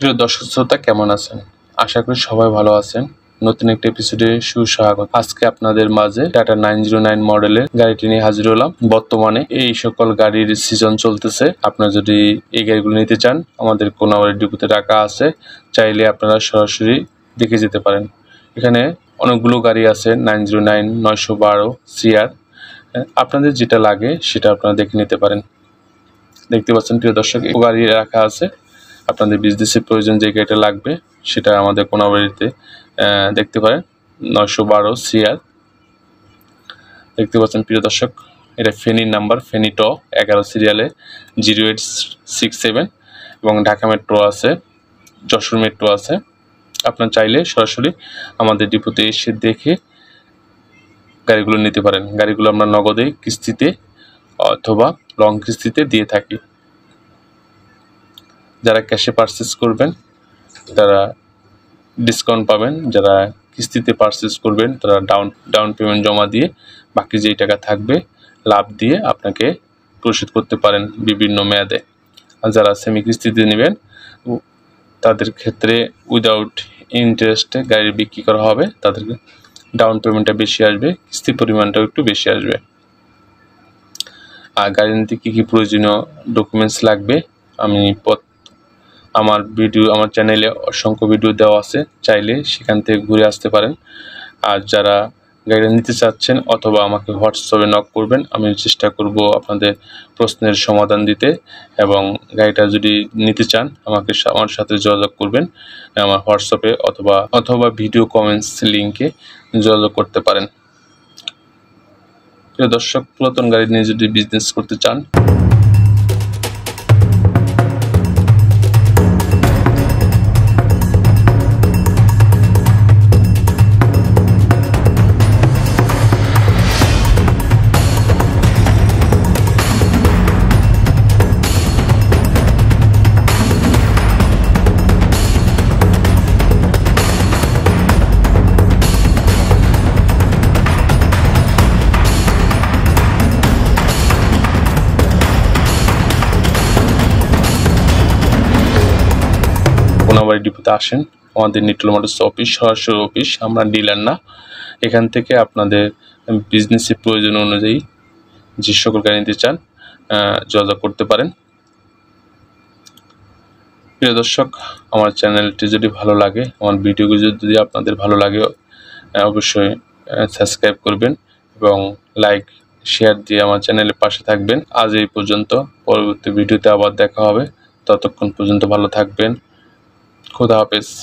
প্রিয় দর্শক শ্রোতা, কেমন আছেন? আশা করি সবাই ভালো আছেন। নতুন একটি এপিসোডে সুস্বাগত। আজকে আপনাদের মাঝে টাটা নাইন জিরো নাইন মডেলের গাড়িটি নিয়ে হাজির হলাম। বর্তমানে এই সকল গাড়ির সিজন চলতেছে। আপনারা যদি এই গাড়িগুলো নিতে চান, আমাদের কোনাবাড়ি ডিপুতে রাখা আছে, চাইলে আপনারা সরাসরি দেখে যেতে পারেন। এখানে অনেকগুলো গাড়ি আছে নাইন জিরো নাইন নয়শো বারো সিআর আপনাদের যেটা লাগে, সেটা আপনারা দেখে নিতে পারেন। দেখতে পাচ্ছেন প্রিয় দর্শক গাড়ি রাখা আছে। আপনাদের বিজনেসের প্রয়োজন যে গাড়িটা লাগবে, সেটা আমাদের কোনাবাড়িতে দেখতে পারেন। নয়শো বারো সিআর। দেখতে পাচ্ছেন প্রিয় দর্শক, এটা ফেনির নাম্বার, ফেনি ট, এগারো সিরিয়ালে জিরো এইট সিক্স সেভেন এবং ঢাকা মেট্রো আছে, যশোর মেট্রো আছে। আপনার চাইলে সরাসরি আমাদের ডিপোতে এসে দেখে গাড়িগুলো নিতে পারেন। গাড়িগুলো আমরা নগদে কিস্তিতে অথবা লং কিস্তিতে দিয়ে থাকি। যারা ক্যাশে পারচেস করবেন, তারা ডিসকাউন্ট পাবেন। যারা কিস্তিতে পারচেস করবেন, তারা ডাউন ডাউন পেমেন্ট জমা দিয়ে বাকি যেই টাকা থাকবে, লাভ দিয়ে আপনাকে পরিশোধ করতে পারেন বিভিন্ন মেয়াদে। আর যারা সেমি কিস্তিতে নেবেন তাদের ক্ষেত্রে উইদাউট ইন্টারেস্টে গাড়ি বিক্রি করা হবে তাদেরকে ডাউন পেমেন্টটা বেশি আসবে কিস্তির পরিমাণটাও একটু বেশি আসবে। আর গাড়ি নিতে কী কী প্রয়োজনীয় ডকুমেন্টস লাগবে, আমি আমার ভিডিও, আমার চ্যানেলে অসংখ্য ভিডিও দেওয়া আছে, চাইলে সেখান থেকে ঘুরে আসতে পারেন। আর যারা গাড়িটা নিতে চাচ্ছেন অথবা আমাকে হোয়াটসঅ্যাপে নক করবেন, আমি চেষ্টা করব আপনাদের প্রশ্নের সমাধান দিতে এবং গাড়িটা যদি নিতে চান, আমাকে আমার সাথে যোগাযোগ করবেন, আমার হোয়াটসঅ্যাপে অথবা অথবা ভিডিও কমেন্টস লিঙ্কে যোগাযোগ করতে পারেন। দর্শক, পুরাতন গাড়ি নিয়ে যদি বিজনেস করতে চান কোনাবাড়ি ডিপোতে আসেন। আমাদের নিটল মোটরস অফিস, সরাসরি অফিস। আমরা ডিলার না। এখান থেকে আপনাদের বিজনেসের প্রয়োজন অনুযায়ী যে সকল গাড়ি নিতে চান যোগাযোগ করতে পারেন। প্রিয় দর্শক, আমার চ্যানেলটি যদি ভালো লাগে, আমার ভিডিওগুলো যদি আপনাদের ভালো লাগে অবশ্যই সাবস্ক্রাইব করবেন এবং লাইক শেয়ার দিয়ে আমার চ্যানেলের পাশে থাকবেন। আজ এই পর্যন্ত। পরবর্তী ভিডিওতে আবার দেখা হবে। ততক্ষণ পর্যন্ত ভালো থাকবেন। खुदा हाफिज़।